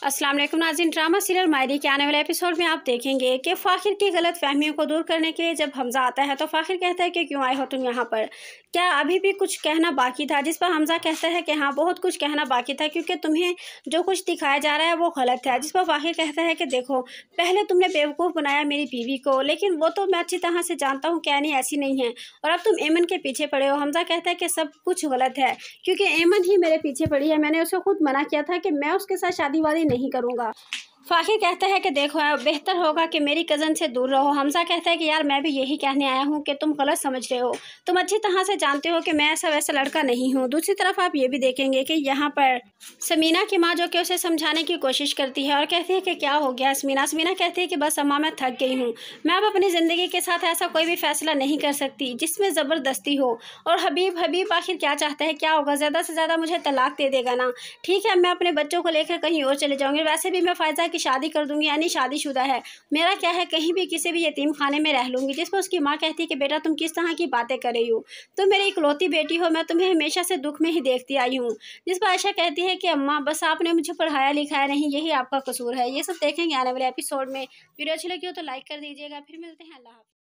अस्सलाम वालेकुम नाजिन drama, serial, मायरी के आने वाले एपिसोड में आप देखेंगे कि फ़ाखिर की गलत फहमियों को दूर करने के लिए जब हमज़ा आता है तो फ़ाखिर कहता है कि क्यों आए हो तुम यहाँ पर? क्या अभी भी कुछ कहना बाकी था? जिस पर हमज़ा कहता है कि हाँ बहुत कुछ कहना बाकी था, क्योंकि तुम्हें जो कुछ दिखाया जा रहा है वो गलत है। जिस पर फ़ाखिर कहता है कि देखो, पहले तुमने बेवकूफ़ बनाया मेरी बीवी को, लेकिन वो तो मैं अच्छी तरह से जानता हूँ क्या नहीं ऐसी नहीं है। और अब तुम एमन के पीछे पड़े हो। हमज़ा कहता है कि सब कुछ गलत है, क्योंकि एमन ही मेरे पीछे पड़ी है। मैंने उसे खुद मना किया था कि मैं उसके साथ शादी वादी नहीं करूँगा। फ़ाखिर कहता है कि देखो बेहतर होगा कि मेरी कज़न से दूर रहो। हमजा कहता है कि यार, मैं भी यही कहने आया हूँ कि तुम गलत समझ रहे हो। तुम अच्छी तरह से जानते हो कि मैं ऐसा वैसा लड़का नहीं हूँ। दूसरी तरफ़ आप ये भी देखेंगे कि यहाँ पर समीना की माँ जो कि उसे समझाने की कोशिश करती है और कहती है कि क्या हो गया समीना? समीना कहती है कि बस अम्मा, मैं थक गई हूँ। मैं अब अपनी ज़िंदगी के साथ ऐसा कोई भी फैसला नहीं कर सकती, जिसमें ज़बरदस्ती हो। और हबीब हबीब आखिर क्या चाहता है? क्या होगा? ज़्यादा से ज़्यादा मुझे तलाक दे देगा ना। ठीक है मैं अपने बच्चों को लेकर कहीं और चले जाऊँगी। वैसे भी मैं फ़ायदा की शादी कर दूँगी, यानी शादीशुदा है। मेरा क्या है, कहीं भी किसी भी यतीम खाने में रह लूँगी जिस पर उसकी माँ कहती है कि, बेटा, तुम किस तरह की बातें कर रही हो? तुम मेरी इकलौती बेटी हो, मैं तुम्हें हमेशा से दुख में ही देखती आई हूँ। जिस पर आयशा कहती है कि, अम्मा, बस आपने मुझे पढ़ाया लिखाया नहीं, यही आपका कसूर है। ये सब देखेंगे आने वाले एपिसोड में। वीडियो अच्छी लगी हो तो लाइक कर दीजिएगा, फिर मिलते हैं, अल्लाह